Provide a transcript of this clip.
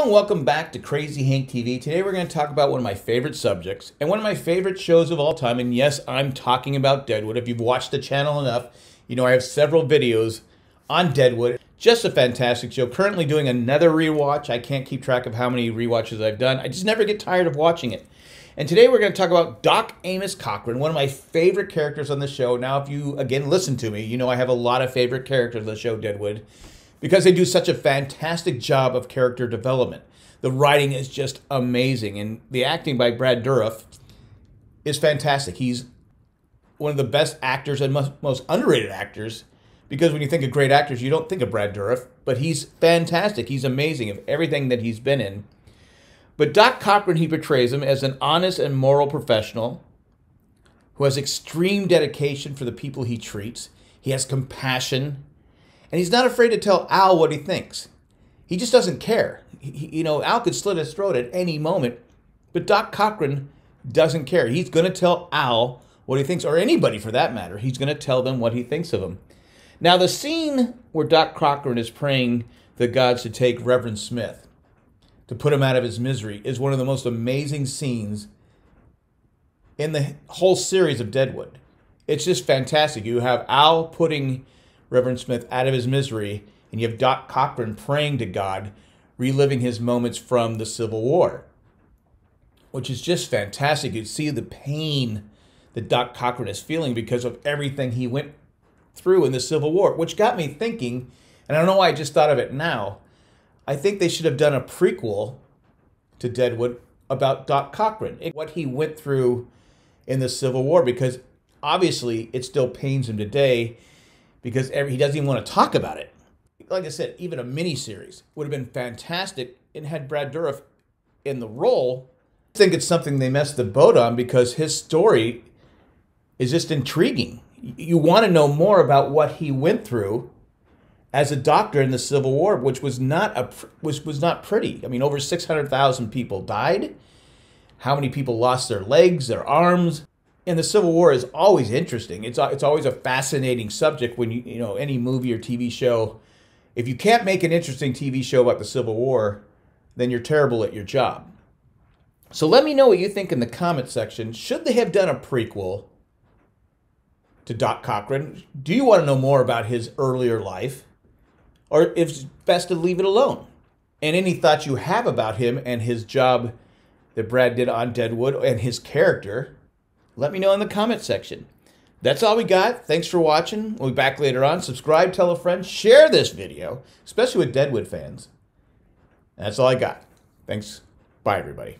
and welcome back to Crazy Hank TV. Today we're going to talk about one of my favorite subjects and one of my favorite shows of all time. And yes, I'm talking about Deadwood. If you've watched the channel enough, you know I have several videos on Deadwood. Just a fantastic show. Currently doing another rewatch. I can't keep track of how many rewatches I've done. I just never get tired of watching it. And today we're going to talk about Doc Amos Cochran, one of my favorite characters on the show. Now, if you, again, listen to me, you know I have a lot of favorite characters on the show, Deadwood because they do such a fantastic job of character development. The writing is just amazing, and the acting by Brad Dourif is fantastic. He's one of the best actors and most, most underrated actors because when you think of great actors, you don't think of Brad Dourif, but he's fantastic. He's amazing of everything that he's been in. But Doc Cochran, he portrays him as an honest and moral professional who has extreme dedication for the people he treats. He has compassion and he's not afraid to tell Al what he thinks. He just doesn't care. He, you know, Al could slit his throat at any moment, but Doc Cochran doesn't care. He's going to tell Al what he thinks, or anybody for that matter. He's going to tell them what he thinks of him. Now, the scene where Doc Cochran is praying the gods to take Reverend Smith to put him out of his misery is one of the most amazing scenes in the whole series of Deadwood. It's just fantastic. You have Al putting Reverend Smith out of his misery, and you have Doc Cochran praying to God, reliving his moments from the Civil War, which is just fantastic. You see the pain that Doc Cochran is feeling because of everything he went through in the Civil War, which got me thinking, and I don't know why I just thought of it now. I think they should have done a prequel to Deadwood about Doc Cochran, what he went through in the Civil War, because obviously it still pains him today because every, he doesn't even want to talk about it. Like I said, even a mini series would have been fantastic and had Brad Dourif in the role. I think it's something they messed the boat on because his story is just intriguing. You want to know more about what he went through as a doctor in the Civil War, which was not a was was not pretty. I mean, over six hundred thousand people died. How many people lost their legs, their arms? And the Civil War is always interesting. It's it's always a fascinating subject when you you know any movie or TV show. If you can't make an interesting TV show about the Civil War, then you're terrible at your job. So let me know what you think in the comment section. Should they have done a prequel to Doc Cochran? Do you want to know more about his earlier life? Or if it's best to leave it alone? And any thoughts you have about him and his job that Brad did on Deadwood and his character, let me know in the comment section. That's all we got. Thanks for watching. We'll be back later on. Subscribe, tell a friend, share this video, especially with Deadwood fans. That's all I got. Thanks. Bye, everybody.